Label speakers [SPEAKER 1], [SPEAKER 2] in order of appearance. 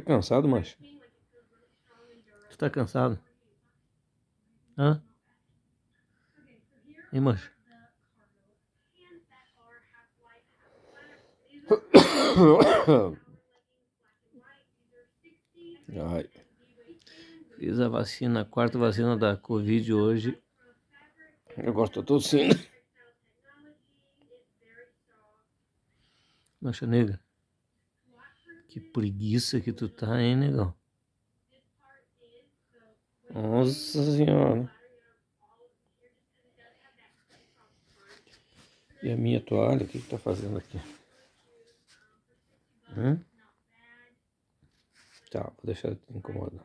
[SPEAKER 1] Tá cansado, macho? Tu tá cansado? Hã? E macho? Ai. Fiz a vacina, a quarta vacina da Covid hoje. Eu gosto tossindo. Mancha negra. Que preguiça que tu tá, hein, negão? Nossa senhora. E a minha toalha, o que que tá fazendo aqui? Hum? Tá, vou deixar de incomodar.